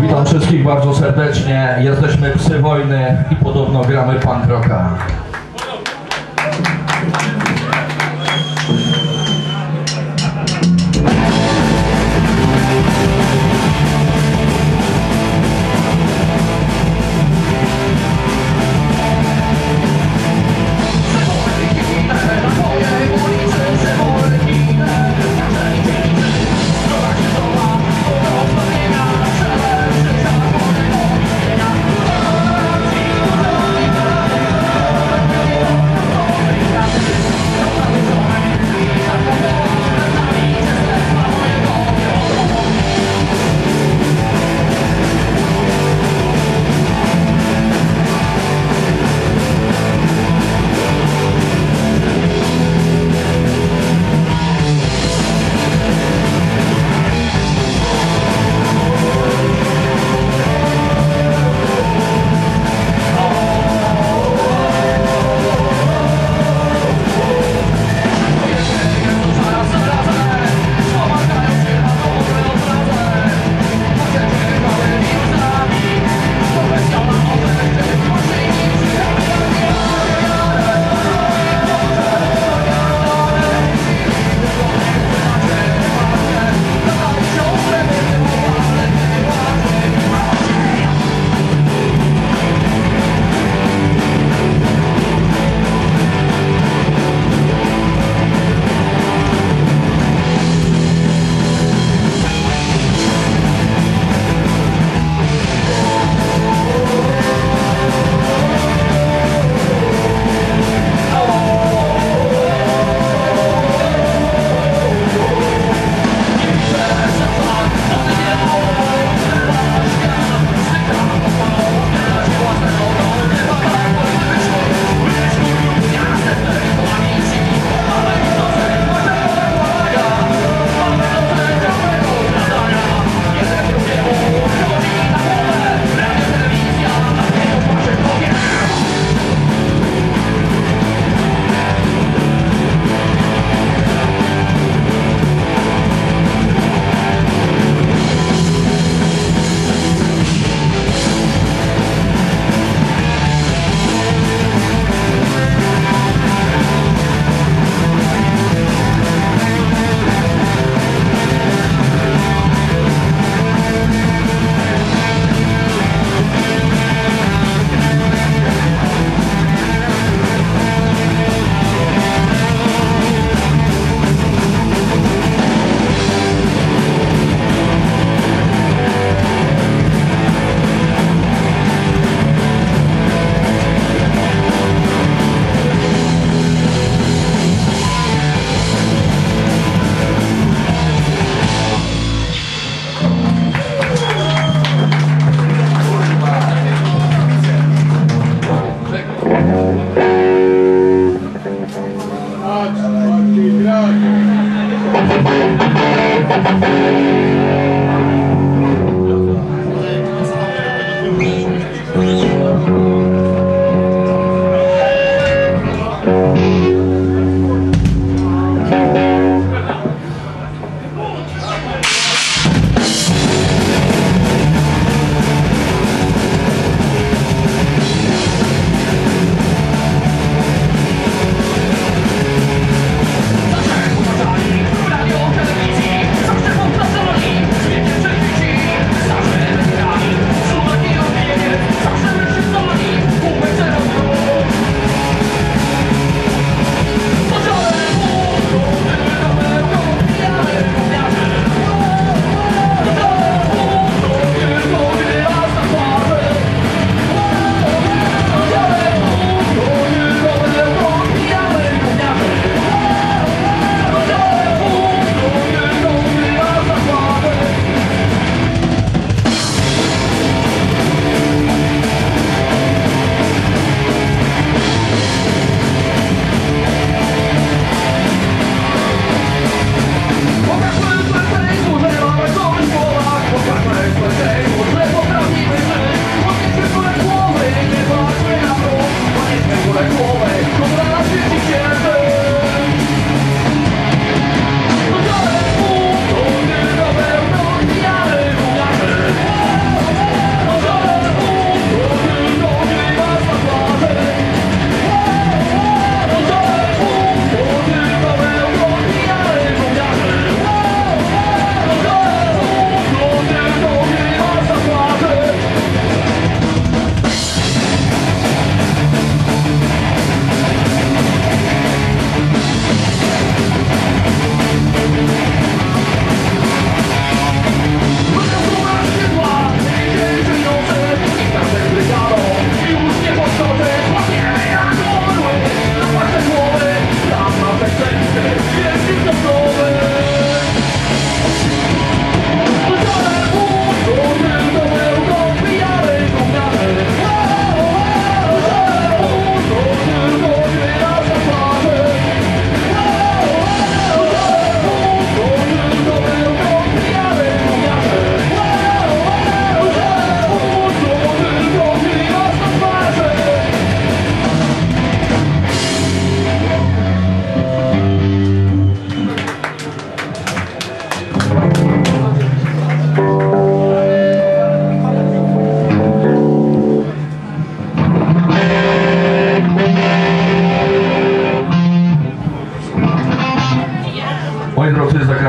Witam wszystkich bardzo serdecznie. Jesteśmy Psy Wojny i podobno gramy punk rocka.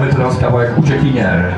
Gramy teraz kawałek Uciekinier.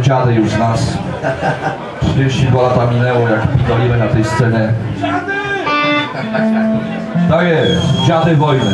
Dziady już z nas. 32 lata minęło, jak pitolimy na tej scenie. Tak jest, dziady wojny.